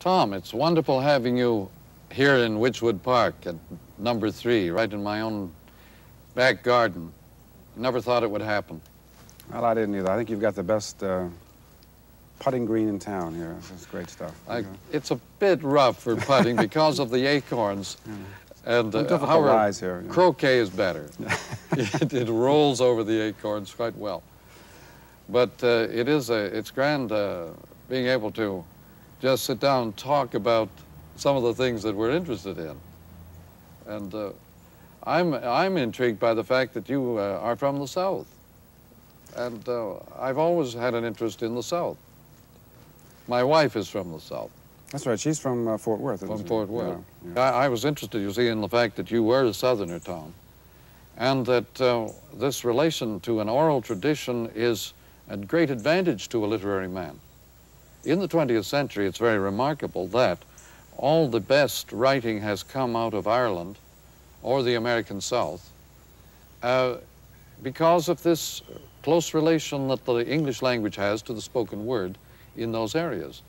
Tom, it's wonderful having you here in Wychwood Park at number three, right in my own back garden. Never thought it would happen. Well, I didn't either. I think you've got the best uh, putting green in town here. It's great stuff. I, it's a bit rough for putting because of the acorns. And uh, however, here, yeah. croquet is better. it, it, rolls over the acorns quite well. But uh, it is a, it's grand uh, being able to just sit down and talk about some of the things that we're interested in. And uh, I'm, I'm intrigued by the fact that you uh, are from the South. And uh, I've always had an interest in the South. My wife is from the South. That's right. She's from uh, Fort Worth. From Fort Worth. Yeah, yeah. I, I, was interested, you see, in the fact that you were a Southerner, Tom, and that uh, this relation to an oral tradition is a great advantage to a literary man. In the 20th century, it's very remarkable that all the best writing has come out of Ireland or the American South uh, because of this close relation that the English language has to the spoken word in those areas.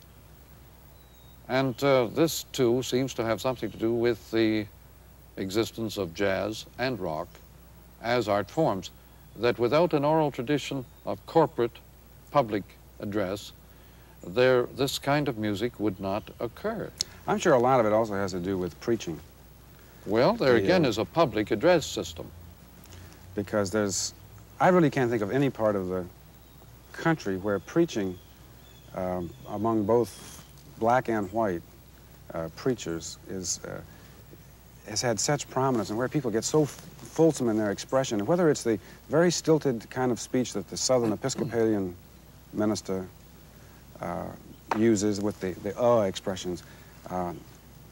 And uh, this, too, seems to have something to do with the existence of jazz and rock as art forms, that without an oral tradition of corporate public address, there, this kind of music would not occur. I'm sure a lot of it also has to do with preaching. Well, there the, again uh, is a public address system. Because there's, I really can't think of any part of the country where preaching um, among both black and white uh, preachers is, uh, has had such prominence and where people get so fulsome in their expression, whether it's the very stilted kind of speech that the Southern Episcopalian minister uses with the, the uh expressions. Uh,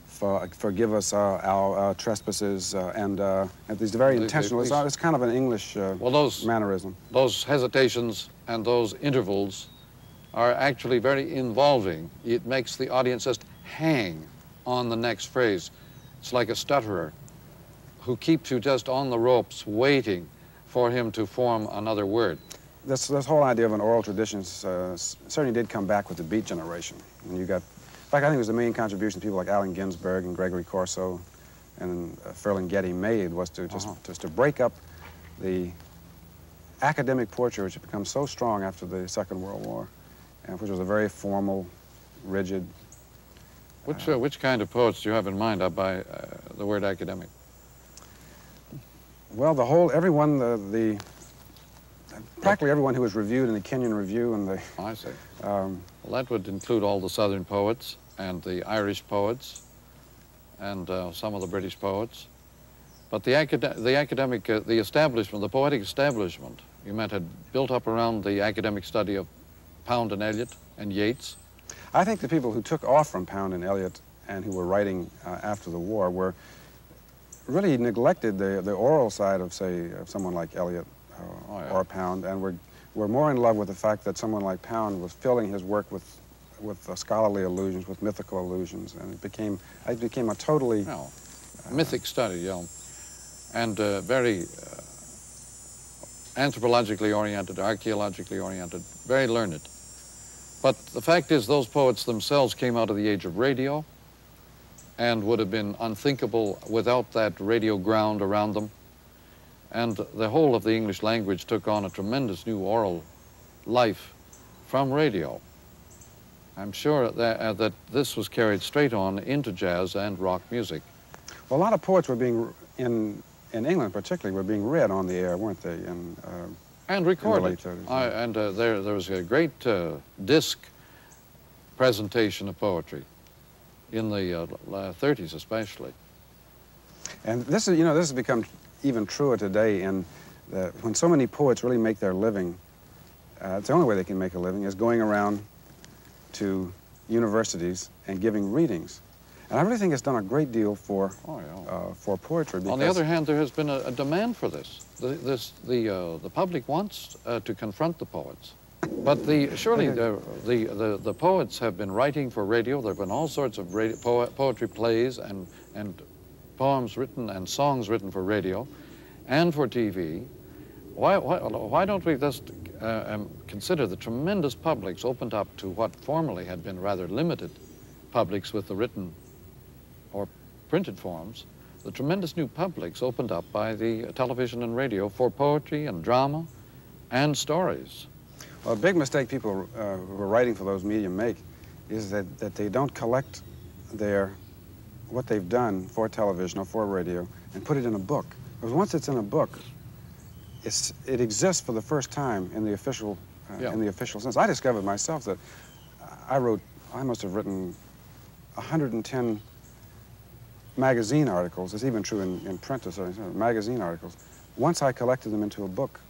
for, forgive us uh, our trespasses and, and these very intentional. It's, it's, kind of an English well, those, mannerism. Those hesitations and those intervals are actually very involving. It makes the audience just hang on the next phrase. It's like a stutterer who keeps you just on the ropes waiting for him to form another word this, this whole idea of an oral tradition uh, certainly did come back with the Beat generation. And you got, in fact, I think it was the main contribution people like Allen Ginsberg and Gregory Corso and uh, Ferlinghetti made was to just, uh -huh. just to break up the academic poetry which had become so strong after the Second World War, and which was a very formal, rigid. Which, uh, which kind of poets do you have in mind by uh, the word academic? Well, the whole, everyone, the, the practically everyone who was reviewed in the Kenyon Review and the... I see. Um, well, that would include all the Southern poets and the Irish poets and uh, some of the British poets. But the, acad the academic, uh, the establishment, the poetic establishment, you meant had built up around the academic study of Pound and Eliot and Yeats? I think the people who took off from Pound and Eliot and who were writing uh, after the war were really neglected the, the oral side of, say, of someone like Eliot oh, yeah. or Pound, and we're, we're more in love with the fact that someone like Pound was filling his work with with uh, scholarly allusions, with mythical allusions, and it became it became a totally well, uh, mythic study, yeah, and uh, very uh, anthropologically oriented, archaeologically oriented, very learned. But the fact is, those poets themselves came out of the age of radio, and would have been unthinkable without that radio ground around them. And the whole of the English language took on a tremendous new oral life from radio. I'm sure that, uh, that this was carried straight on into jazz and rock music. Well, a lot of poets were being, in, in England particularly, were being read on the air, weren't they? In, uh, and recorded. I, and uh, there, there was a great uh, disc presentation of poetry in the 30s uh, especially. And this is, you know, this has become even truer today in the, when so many poets really make their living, uh, it's the only way they can make a living, is going around to universities and giving readings. And I really think it's done a great deal for, oh, yeah. uh, for poetry. On the other hand, there has been a, a demand for this. The, this, the, uh, the public wants uh, to confront the poets. But the, surely the, the, the, the, poets have been writing for radio. There have been all sorts of radio, po poetry plays and, and poems written and songs written for radio and for TV, why, why, why don't we just uh, um, consider the tremendous publics opened up to what formerly had been rather limited publics with the written or printed forms, the tremendous new publics opened up by the television and radio for poetry and drama and stories. Well, a big mistake people uh, who are writing for those medium make is that, that they don't collect their, what they've done for television or for radio and put it in a book. Because once it's in a book, it's, it exists for the first time in the official, uh, yeah. in the official sense. I discovered myself that I wrote, I must have written 110 magazine articles. It's even true in, in print, or magazine articles. Once I collected them into a book.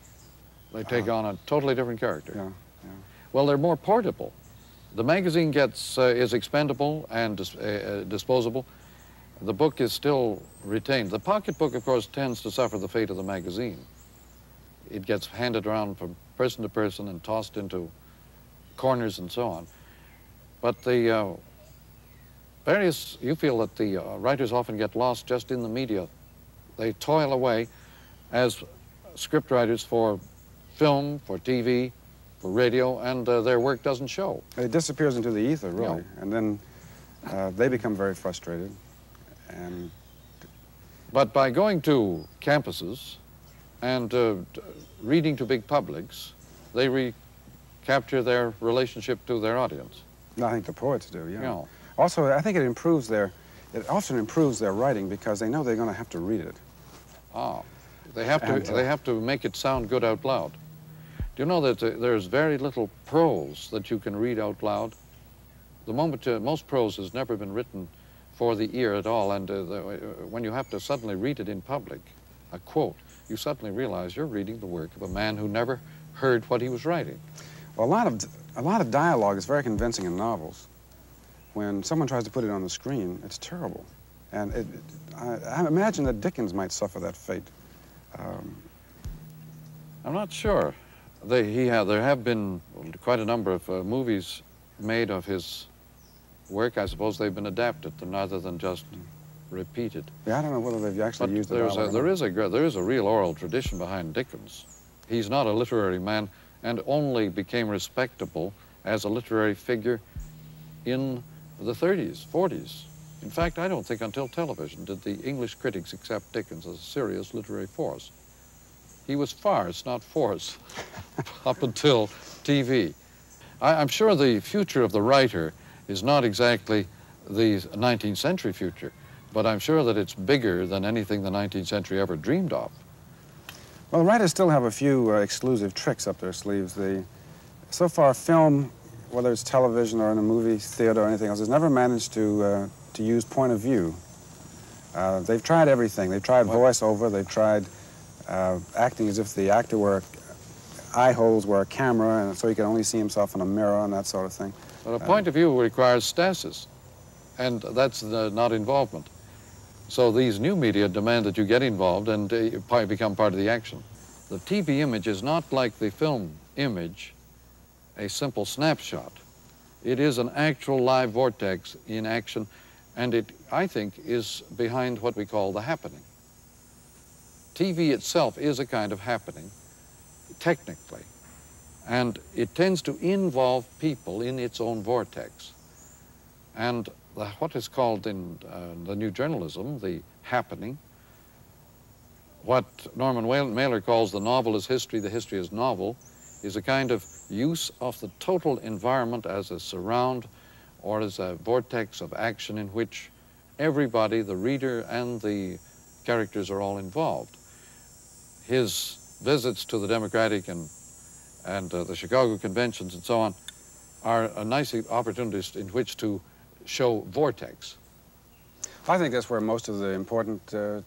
They take uh, on a totally different character. Yeah, yeah. Well, they're more portable. The magazine gets, uh, is expendable and dis uh, uh, disposable. The book is still retained. The pocketbook, of course, tends to suffer the fate of the magazine. It gets handed around from person to person and tossed into corners and so on. But the uh, various, you feel that the uh, writers often get lost just in the media. They toil away as script writers for film, for TV, for radio, and uh, their work doesn't show. It disappears into the ether, really, and then uh, they become very frustrated. And but by going to campuses and uh, reading to big publics, they recapture their relationship to their audience. I think the poets do, yeah. yeah. Also, I think it improves their, it often improves their writing because they know they're going to have to read it. Ah, they have to, and, uh, they have to make it sound good out loud. Do you know that uh, there's very little prose that you can read out loud? The moment, uh, most prose has never been written for the ear at all, and uh, the, uh, when you have to suddenly read it in public, a quote, you suddenly realize you're reading the work of a man who never heard what he was writing. Well, a lot of, a lot of dialogue is very convincing in novels. When someone tries to put it on the screen, it's terrible. And it, I, I, imagine that Dickens might suffer that fate. Um, I'm not sure. They, he there have been quite a number of uh, movies made of his work. I suppose they've been adapted to rather than just repeated. Yeah, I don't know whether they've actually but used there's a, there is a there is a real oral tradition behind Dickens. He's not a literary man and only became respectable as a literary figure in the 30s, 40s. In fact, I don't think until television did the English critics accept Dickens as a serious literary force. He was farce, not force, up until TV. I, am sure the future of the writer is not exactly the 19th century future. But I'm sure that it's bigger than anything the 19th century ever dreamed of. Well, the writers still have a few uh, exclusive tricks up their sleeves. The, so far, film, whether it's television or in a movie theater or anything else, has never managed to, uh, to use point of view. Uh, they've tried everything. They've tried voiceover. They've tried uh, acting as if the actor were eye holes were a camera, and so he could only see himself in a mirror and that sort of thing. But a point of view requires stasis, and that's the, not involvement. So these new media demand that you get involved and uh, become part of the action. The TV image is not like the film image, a simple snapshot. It is an actual live vortex in action, and it, I think, is behind what we call the happening. TV itself is a kind of happening, technically, and it tends to involve people in its own vortex. And the, what is called in uh, the new journalism the happening, what Norman Mailer calls the novel is history, the history is novel, is a kind of use of the total environment as a surround or as a vortex of action in which everybody, the reader and the characters are all involved. His visits to the Democratic and, and uh, the Chicago conventions and so on are a nice opportunities in which to show vortex. I think that's where most of the important uh,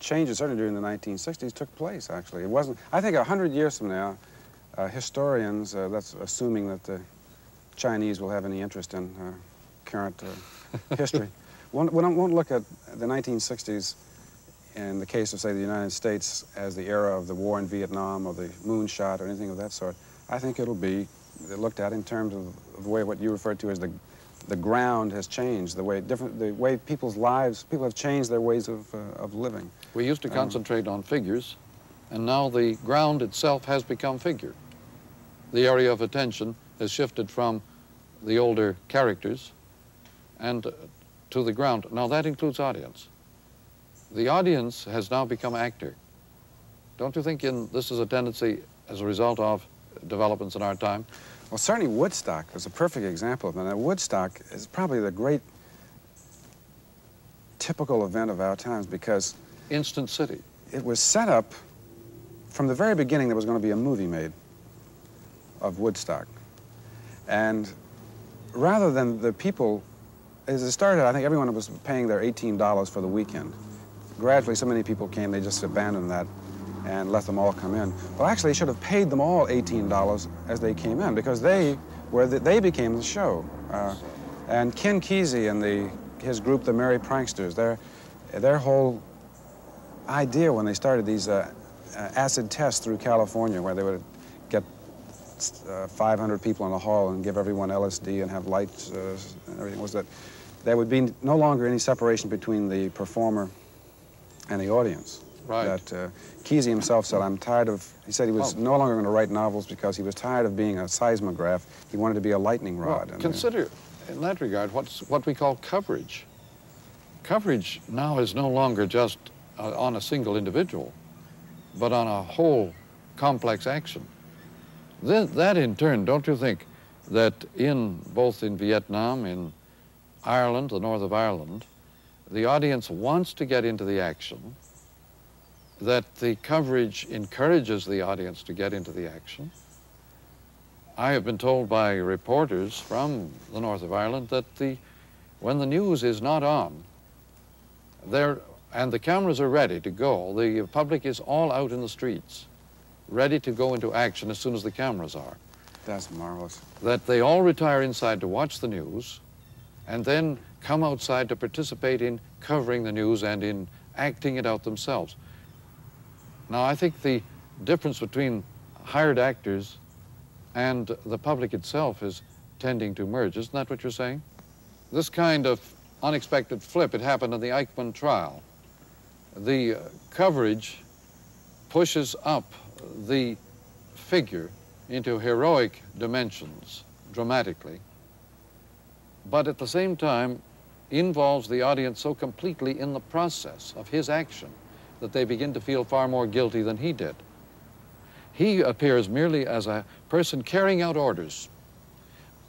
changes, certainly during the 1960s, took place, actually. It wasn't, I think 100 years from now, uh, historians, uh, that's assuming that the Chinese will have any interest in uh, current uh, history, won't, won't look at the 1960s in the case of, say, the United States as the era of the war in Vietnam or the moonshot or anything of that sort. I think it'll be looked at in terms of the way what you referred to as the the ground has changed, the way different, the way people's lives, people have changed their ways of, uh, of living. We used to um, concentrate on figures, and now the ground itself has become figure. The area of attention has shifted from the older characters and to the ground. Now that includes audience. The audience has now become actor. Don't you think in, this is a tendency as a result of developments in our time? Well, certainly Woodstock is a perfect example of that. Woodstock is probably the great typical event of our times because... Instant City. It was set up, from the very beginning, there was going to be a movie made of Woodstock. And rather than the people, as it started, I think everyone was paying their $18 for the weekend. Gradually, so many people came, they just abandoned that and let them all come in. Well, actually, they should have paid them all $18 as they came in because they were the, they became the show. Uh, and Ken Kesey and the, his group, the Merry Pranksters, their, their whole idea when they started these uh, uh, acid tests through California, where they would get uh, 500 people in a hall and give everyone LSD and have lights uh, and everything, was that there would be no longer any separation between the performer and the audience. Right. That uh, Kesey himself said, I'm tired of, he said he was oh. no longer going to write novels because he was tired of being a seismograph. He wanted to be a lightning rod. Well, consider, in that regard, what's, what we call coverage. Coverage now is no longer just uh, on a single individual, but on a whole complex action. Th that in turn, don't you think that in both in Vietnam, in Ireland, the north of Ireland, the audience wants to get into the action, that the coverage encourages the audience to get into the action. I have been told by reporters from the north of Ireland that the, when the news is not on, there and the cameras are ready to go, the public is all out in the streets, ready to go into action as soon as the cameras are. That's marvelous. That they all retire inside to watch the news and then come outside to participate in covering the news and in acting it out themselves. Now, I think the difference between hired actors and the public itself is tending to merge. Isn't that what you're saying? This kind of unexpected flip, it happened in the Eichmann trial. The uh, coverage pushes up the figure into heroic dimensions dramatically, but at the same time involves the audience so completely in the process of his action that they begin to feel far more guilty than he did. He appears merely as a person carrying out orders,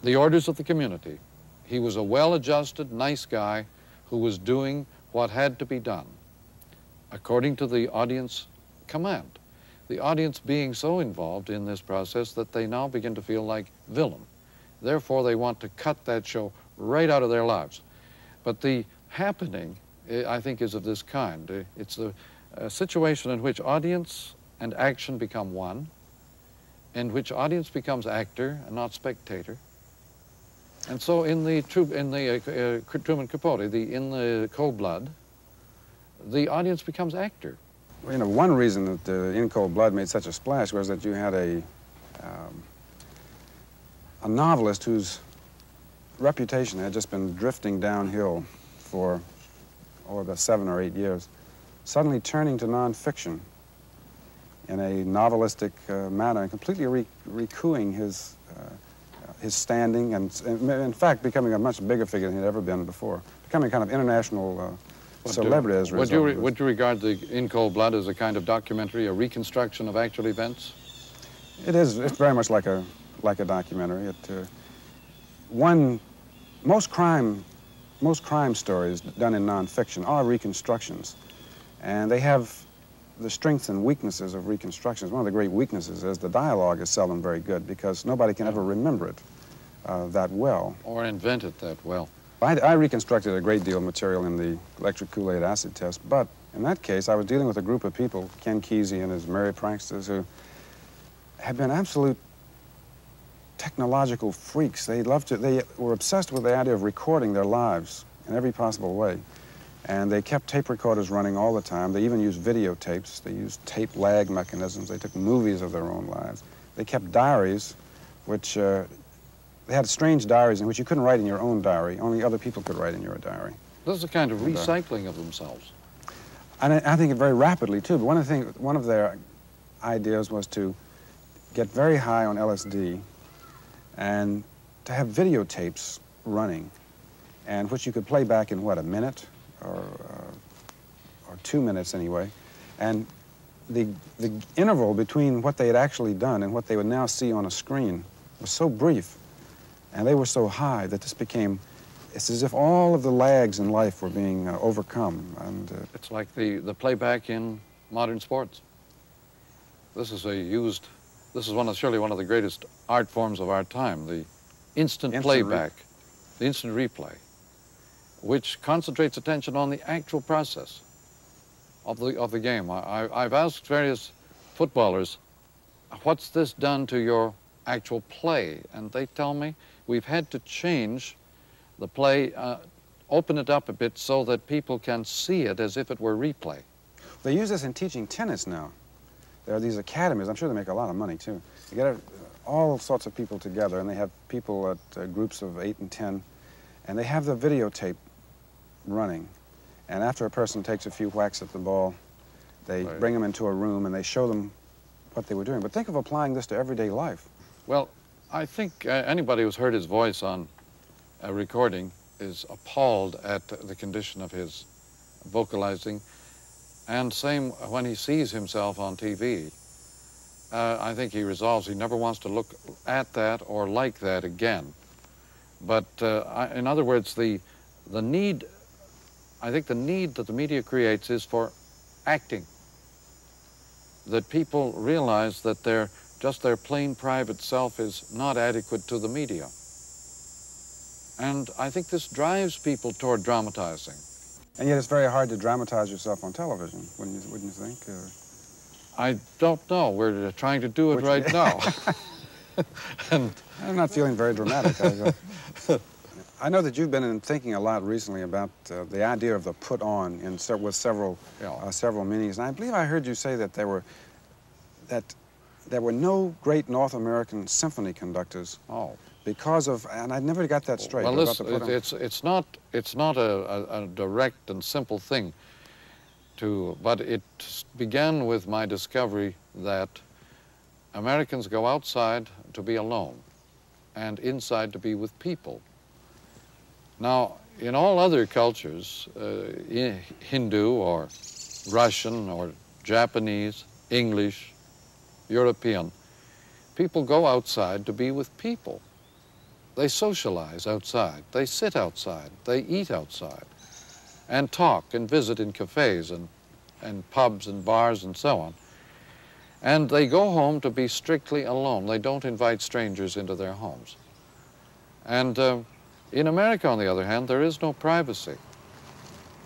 the orders of the community. He was a well-adjusted, nice guy who was doing what had to be done according to the audience command. The audience being so involved in this process that they now begin to feel like villain. Therefore, they want to cut that show right out of their lives. But the happening, eh, I think, is of this kind. Eh, it's the a situation in which audience and action become one, in which audience becomes actor and not spectator. And so in the, in the uh, uh, Truman Capote, the, in the Cold Blood, the audience becomes actor. You know, one reason that uh, In Cold Blood made such a splash was that you had a, um, a novelist whose reputation had just been drifting downhill for, oh, about seven or eight years suddenly turning to nonfiction in a novelistic uh, manner and completely re recouing his, uh, his standing and, in fact, becoming a much bigger figure than he'd ever been before, becoming a kind of international uh, celebrity as a result. Would you, would you regard the In Cold Blood as a kind of documentary, a reconstruction of actual events? It is. It's very much like a, like a documentary. It, uh, one, most crime, most crime stories done in nonfiction are reconstructions. And they have the strengths and weaknesses of reconstructions. One of the great weaknesses is the dialogue is seldom very good because nobody can ever remember it uh, that well. Or invent it that well. I, I reconstructed a great deal of material in the electric Kool-Aid acid test, but in that case, I was dealing with a group of people, Ken Kesey and his Merry Pranksters, who had been absolute technological freaks. They loved to, they were obsessed with the idea of recording their lives in every possible way. And they kept tape recorders running all the time. They even used videotapes. They used tape lag mechanisms. They took movies of their own lives. They kept diaries, which uh, they had strange diaries in which you couldn't write in your own diary. Only other people could write in your diary. This is a kind of and, uh, recycling uh, of themselves. And I, I think it very rapidly, too. But one of, the things, one of their ideas was to get very high on LSD and to have videotapes running and which you could play back in, what, a minute or, uh, or two minutes anyway. And the, the interval between what they had actually done and what they would now see on a screen was so brief, and they were so high that this became, it's as if all of the lags in life were being uh, overcome. And uh, It's like the, the playback in modern sports. This is a used, this is one of, surely one of the greatest art forms of our time, the instant, Instant playback, the instant replay, which concentrates attention on the actual process of the, of the game. I, I, I've asked various footballers, what's this done to your actual play? And they tell me we've had to change the play, uh, open it up a bit so that people can see it as if it were replay. they use this in teaching tennis now. There are these academies, I'm sure they make a lot of money too. You get all sorts of people together and they have people at uh, groups of eight and 10 and they have the videotape running. And after a person takes a few whacks at the ball, they Right. bring them into a room and they show them what they were doing. But think of applying this to everyday life. Well, I think uh, anybody who's heard his voice on a recording is appalled at the condition of his vocalizing. And same when he sees himself on TV. Uh, I think he resolves he never wants to look at that or like that again. But uh, I, in other words, the, the need, I think the need that the media creates is for acting. That people realize that their, just their plain private self is not adequate to the media. And I think this drives people toward dramatizing. And yet it's very hard to dramatize yourself on television, wouldn't you, wouldn't you think? Uh, I don't know. We're trying to do it Which- right now. and I'm not feeling very dramatic. I, I know that you've been in thinking a lot recently about uh, the idea of the put on in se with several Yeah. uh, several meanings, and I believe I heard you say that there were that there were no great North American symphony conductors oh, because of, and I never got that straight. well, it, it's it's not it's not a, a, a direct and simple thing. To but it began with my discovery that Americans go outside to be alone, and inside to be with people. Now, in all other cultures, uh, Hindu or Russian or Japanese, English, European, people go outside to be with people. They socialize outside, they sit outside, they eat outside, and talk and visit in cafes and, and pubs and bars and so on. And they go home to be strictly alone. They don't invite strangers into their homes. And uh, in America, on the other hand, there is no privacy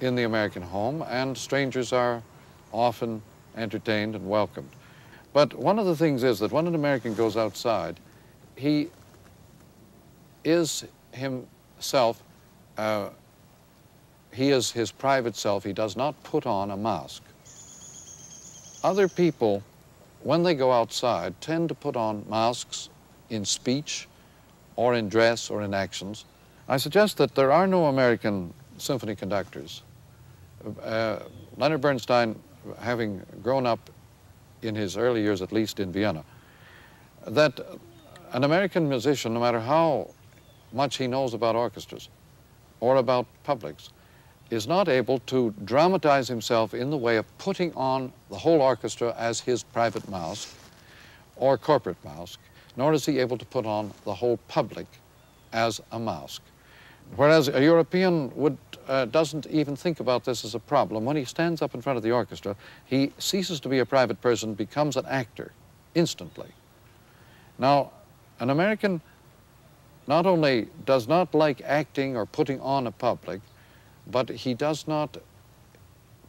in the American home, and strangers are often entertained and welcomed. But one of the things is that when an American goes outside, he is himself, uh, he is his private self. He does not put on a mask. Other people, when they go outside, tend to put on masks in speech or in dress or in actions. I suggest that there are no American symphony conductors. Uh, Leonard Bernstein, having grown up in his early years, at least in Vienna, that an American musician, no matter how much he knows about orchestras or about publics, is not able to dramatize himself in the way of putting on the whole orchestra as his private mask or corporate mask, nor is he able to put on the whole public as a mask. Whereas a European would, uh, doesn't even think about this as a problem. When he stands up in front of the orchestra, he ceases to be a private person, becomes an actor instantly. Now, an American not only does not like acting or putting on a public, but he does not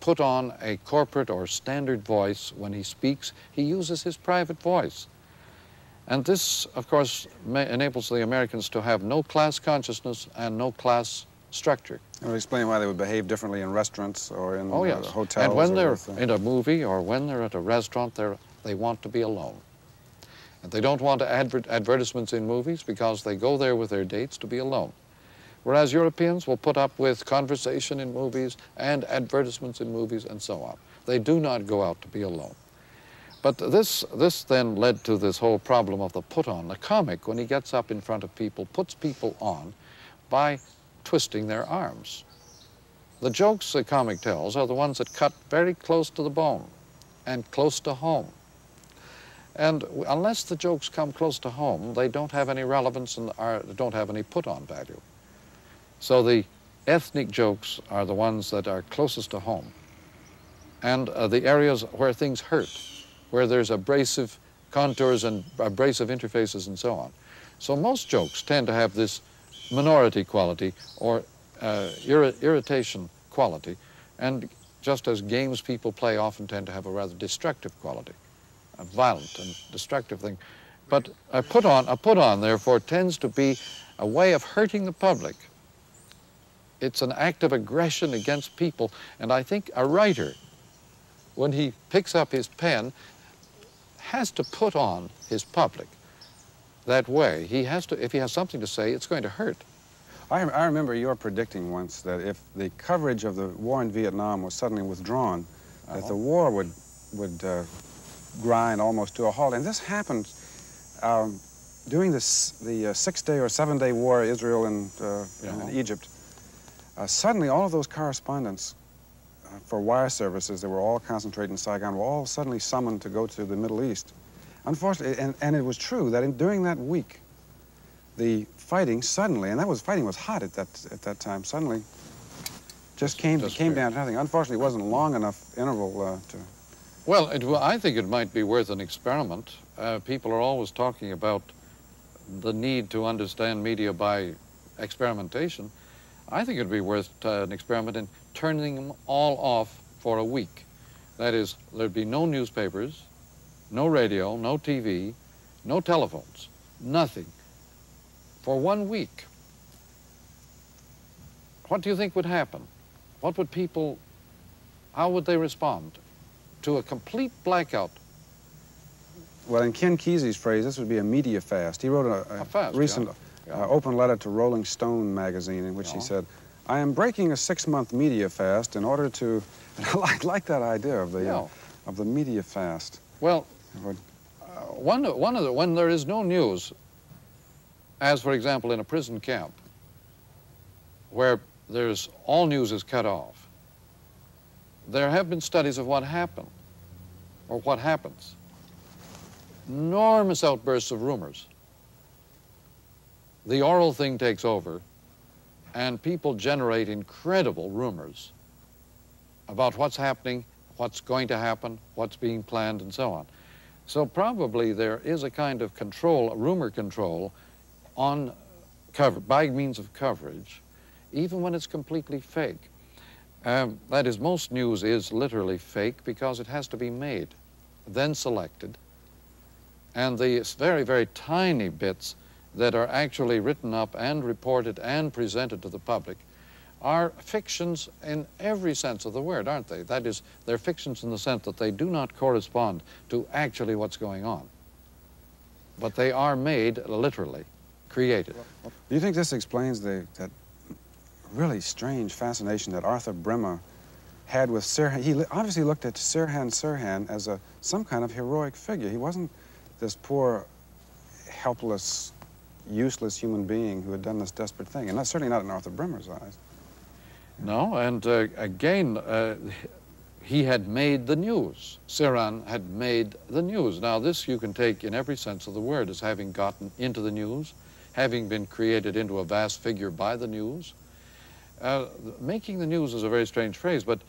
put on a corporate or standard voice when he speaks. He uses his private voice. And this, of course, enables the Americans to have no class consciousness and no class structure. It explain why they would behave differently in restaurants or in Oh, uh, yes. hotels. and when they're in a movie or when they're at a restaurant, they're, they want to be alone. And they don't want adver- advertisements in movies because they go there with their dates to be alone. Whereas Europeans will put up with conversation in movies and advertisements in movies and so on. They do not go out to be alone. But this, this then led to this whole problem of the put on. The comic, when he gets up in front of people, puts people on by twisting their arms. The jokes the comic tells are the ones that cut very close to the bone and close to home. And unless the jokes come close to home, they don't have any relevance and are, don't have any put-on value. So the ethnic jokes are the ones that are closest to home and uh, the areas where things hurt, where there's abrasive contours and abrasive interfaces and so on. So most jokes tend to have this minority quality or uh, irritation quality, and just as games people play often tend to have a rather destructive quality, a violent and destructive thing. But a put on, a put on, therefore, tends to be a way of hurting the public. It's an act of aggression against people, and I think a writer, when he picks up his pen, has to put on his public that way. He has to, if he has something to say, it's going to hurt. I, I remember your predicting once that if the coverage of the war in Vietnam was suddenly withdrawn, that uh -huh. the war would, would uh, grind almost to a halt. And this happened um, during this, the uh, six-day or seven-day war, Israel and, yeah. and Egypt. Uh, suddenly, all of those correspondents uh, for wire services that were all concentrated in Saigon were all suddenly summoned to go to the Middle East. Unfortunately, and, and it was true that in, during that week, the fighting suddenly, and that was fighting was hot at that at that time. Suddenly, just came just came down to nothing. Unfortunately, it wasn't a long enough interval uh, to. Well, it, I think it might be worth an experiment. Uh, people are always talking about the need to understand media by experimentation. I think it'd be worth uh, an experiment in turning them all off for a week. That is, there'd be no newspapers, no radio, no TV, no telephones, nothing, for one week. What do you think would happen? What would people, how would they respond to a complete blackout? Well, in Ken Kesey's phrase, this would be a media fast. He wrote a, a, a fast, recent yeah. Uh, open letter to Rolling Stone magazine in which yeah. he said, I am breaking a six-month media fast in order to, I like, like that idea of the, yeah. uh, of the media fast. Well, uh, one, one of the, when there is no news, as for example in a prison camp, where there's all news is cut off, there have been studies of what happened, or what happens. Enormous outbursts of rumors. The oral thing takes over, and people generate incredible rumors about what's happening, what's going to happen, what's being planned, and so on. So probably there is a kind of control, rumor control, on cover, by means of coverage, even when it's completely fake. Um, that is, most news is literally fake because it has to be made, then selected, and the very, very tiny bits that are actually written up and reported and presented to the public are fictions in every sense of the word, aren't they? That is, they're fictions in the sense that they do not correspond to actually what's going on. But they are made literally, created. Do you think this explains the, that really strange fascination that Arthur Bremer had with Sirhan? He obviously looked at Sirhan Sirhan as a, some kind of heroic figure. He wasn't this poor, helpless, useless human being who had done this desperate thing, and certainly not in Arthur Bremer's eyes. No, and uh, again, uh, he had made the news. Sirhan had made the news. Now, this you can take in every sense of the word as having gotten into the news, having been created into a vast figure by the news. Uh, making the news is a very strange phrase, but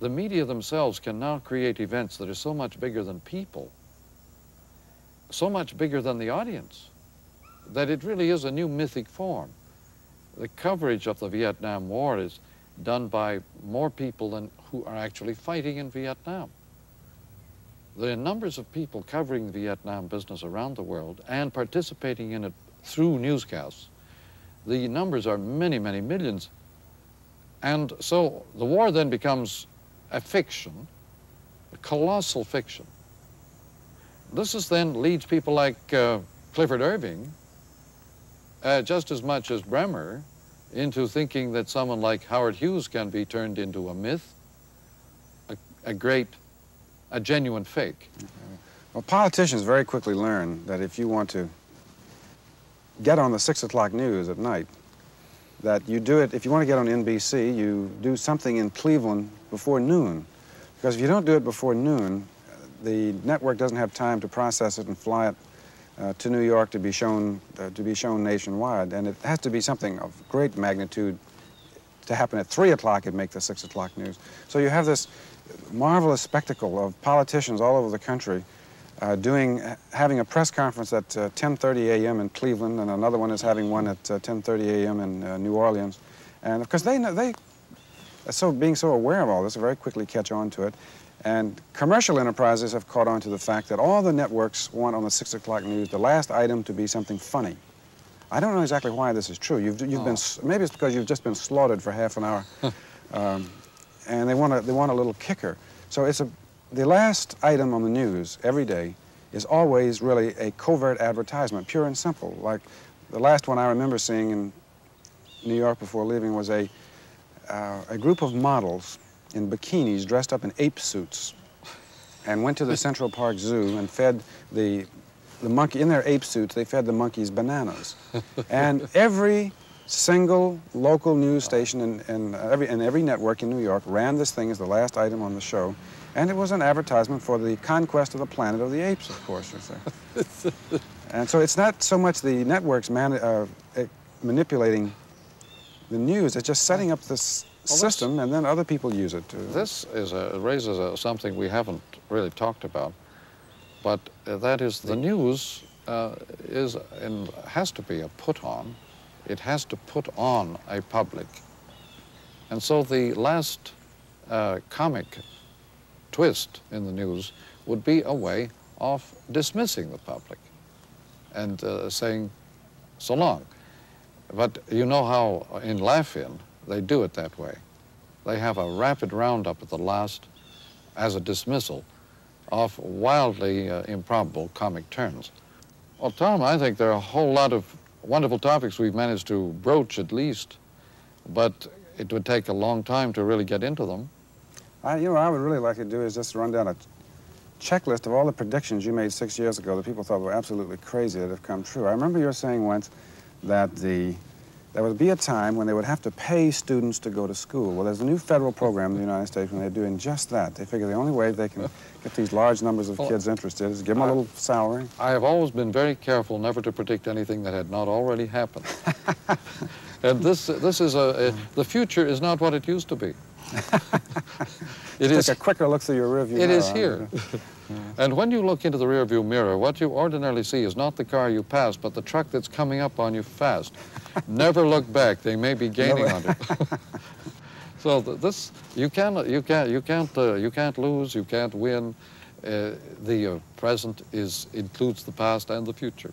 the media themselves can now create events that are so much bigger than people, so much bigger than the audience, that it really is a new mythic form. The coverage of the Vietnam War is done by more people than who are actually fighting in Vietnam. The numbers of people covering Vietnam business around the world and participating in it through newscasts, the numbers are many, many millions. And so the war then becomes a fiction, a colossal fiction. This is then leads people like uh, Clifford Irving, uh, just as much as Bremer, into thinking that someone like Howard Hughes can be turned into a myth, a, a great, a genuine fake. Well, politicians very quickly learn that if you want to get on the 6 o'clock news at night, that you do it, if you want to get on NBC, you do something in Cleveland before noon. Because if you don't do it before noon, the network doesn't have time to process it and fly it uh, to New York to be shown uh, to be shown nationwide, and it has to be something of great magnitude to happen at three o'clock and make the six o'clock news. So you have this marvelous spectacle of politicians all over the country uh, doing having a press conference at 10:30 a.m. in Cleveland, and another one is having one at 10:30 a.m. in uh, New Orleans, and of course they know they so being so aware of all this, very quickly catch on to it. And commercial enterprises have caught on to the fact that all the networks want on the 6 o'clock news the last item to be something funny. I don't know exactly why this is true. You've, you've oh. been, maybe it's because you've just been slaughtered for half an hour. um, and they want, a, they want a little kicker. So it's a, the last item on the news every day is always really a covert advertisement, pure and simple. Like the last one I remember seeing in New York before leaving was a, uh, a group of models in bikinis dressed up in ape suits and went to the Central Park Zoo and fed the, the monkey, in their ape suits, they fed the monkeys bananas. and every single local news station and, and, every, and every network in New York ran this thing as the last item on the show. And it was an advertisement for the conquest of the planet of the apes, of course. and so it's not so much the networks man, uh, manipulating the news, it's just setting up this well, system, and then other people use it too. This is a, raises a, something we haven't really talked about, but uh, that is the news uh, is and has to be a put on. It has to put on a public. And so the last uh, comic twist in the news would be a way of dismissing the public and uh, saying, so long. But you know how in Laugh-In, they do it that way. They have a rapid roundup at the last as a dismissal of wildly uh, improbable comic turns. Well, Tom, I think there are a whole lot of wonderful topics we've managed to broach at least, but it would take a long time to really get into them. I, you know, what I would really like to do is just run down a checklist of all the predictions you made six years ago that people thought were absolutely crazy that have come true. I remember you were saying once that the there would be a time when they would have to pay students to go to school. Well, there's a new federal program in the United States when they're doing just that. They figure the only way they can get these large numbers of well, kids interested is give them a little salary. I have always been very careful never to predict anything that had not already happened. and this, this is a, a, the future is not what it used to be. it is take a quicker look through your rearview mirror. It is here. And when you look into the rearview mirror, what you ordinarily see is not the car you passed, but the truck that's coming up on you fast. Never look back. They may be gaining on you. so this, you can't, you can't, you can't, uh, you can't lose. You can't win. Uh, the uh, present is includes the past and the future.